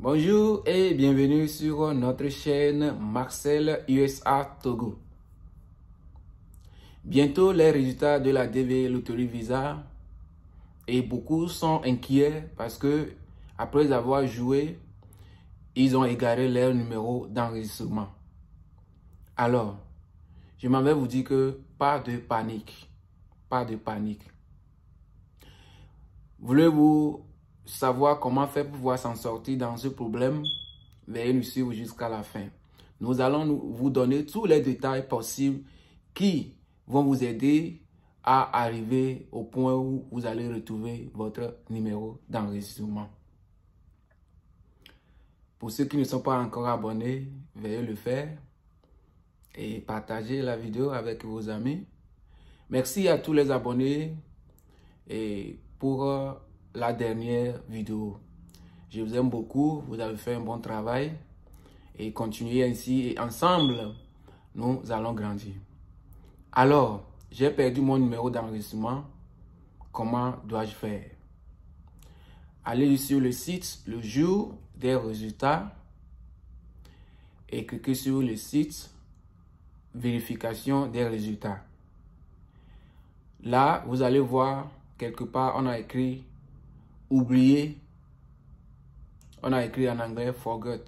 Bonjour et bienvenue sur notre chaîne Marcel USA Togo. Bientôt les résultats de la DV Lottery Visa et beaucoup sont inquiets parce que après avoir joué, ils ont égaré leur numéro d'enregistrement. Alors, je m'en vais vous dire que pas de panique, pas de panique. Voulez-vous savoir comment faire pour pouvoir s'en sortir dans ce problème, veuillez nous suivre jusqu'à la fin. Nous allons vous donner tous les détails possibles qui vont vous aider à arriver au point où vous allez retrouver votre numéro d'enregistrement. Pour ceux qui ne sont pas encore abonnés, veuillez le faire et partager la vidéo avec vos amis. Merci à tous les abonnés et pour euh, la dernière vidéo. Je vous aime beaucoup, vous avez fait un bon travail et continuez ainsi et ensemble, nous allons grandir. Alors, j'ai perdu mon numéro d'enregistrement. Comment dois-je faire? Allez sur le site le jour des résultats et cliquez sur le site vérification des résultats. Là, vous allez voir quelque part, on a écrit oublier. On a écrit en anglais forget.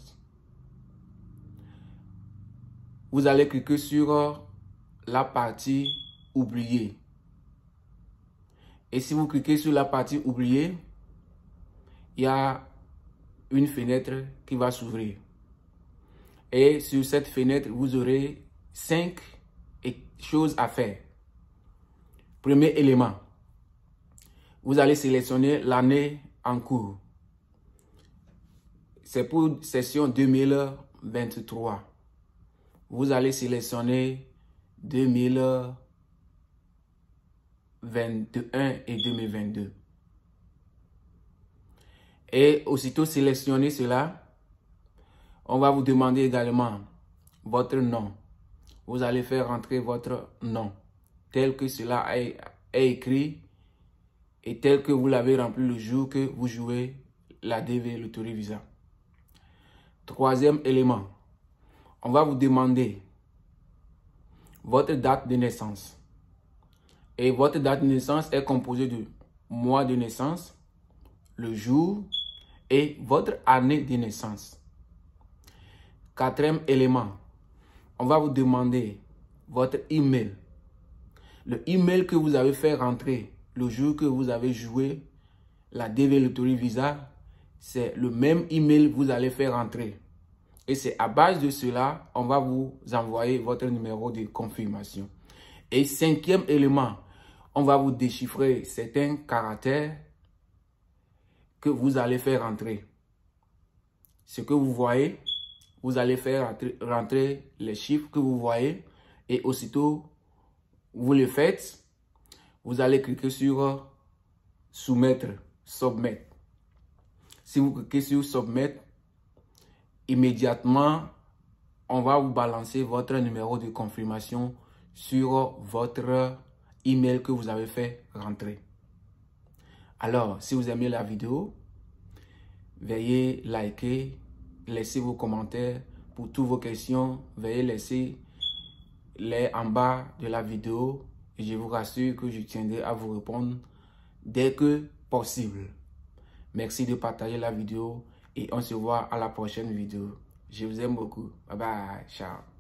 Vous allez cliquer sur la partie oublier. Et si vous cliquez sur la partie oublier, il y a une fenêtre qui va s'ouvrir. Et sur cette fenêtre, vous aurez cinq choses à faire. Premier élément, vous allez sélectionner l'année en cours. C'est pour session 2023. Vous allez sélectionner 2021 et 2022. Et aussitôt sélectionner cela, on va vous demander également votre nom. Vous allez faire rentrer votre nom tel que cela est, écrit et tel que vous l'avez rempli le jour que vous jouez la DV Lottery Visa. Troisième élément, on va vous demander votre date de naissance. Et votre date de naissance est composée de mois de naissance, le jour et votre année de naissance. Quatrième élément, on va vous demander votre email. Le email que vous avez fait rentrer le jour que vous avez joué la DV Visa, c'est le même email que vous allez faire rentrer. Et c'est à base de cela, on va vous envoyer votre numéro de confirmation. Et cinquième élément, on va vous déchiffrer certains caractères que vous allez faire rentrer. Ce que vous voyez, vous allez faire rentrer les chiffres que vous voyez et aussitôt vous le faites, vous allez cliquer sur soumettre, submit. Si vous cliquez sur submit, immédiatement, on va vous balancer votre numéro de confirmation sur votre email que vous avez fait rentrer. Alors, si vous aimez la vidéo, veuillez liker, laisser vos commentaires. Pour toutes vos questions, veuillez laisser les en bas de la vidéo et je vous rassure que je tiendrai à vous répondre dès que possible. Merci de partager la vidéo et on se voit à la prochaine vidéo. Je vous aime beaucoup. Bye bye. Ciao.